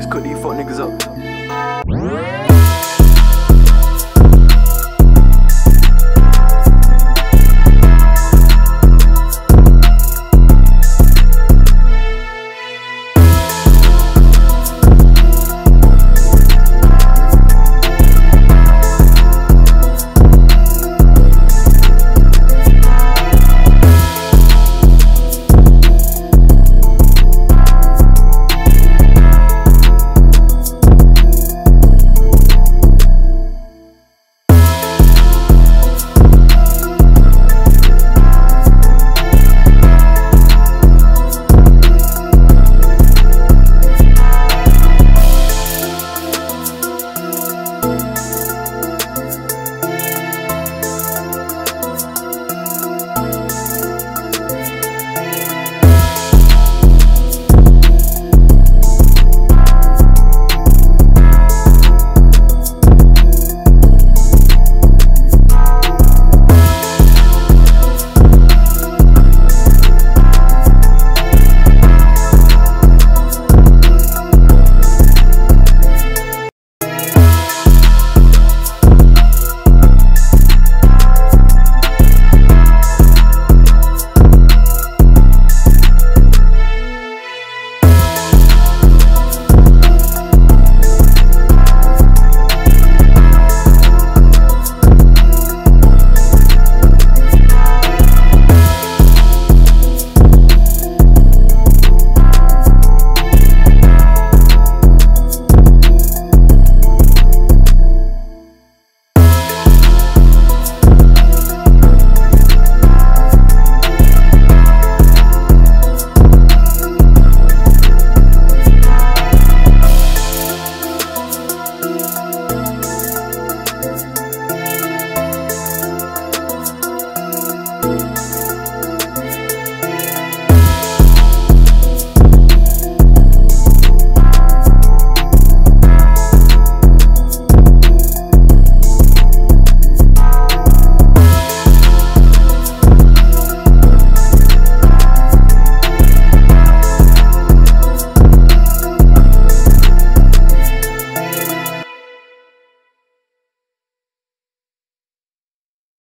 always cut these fuck niggas up.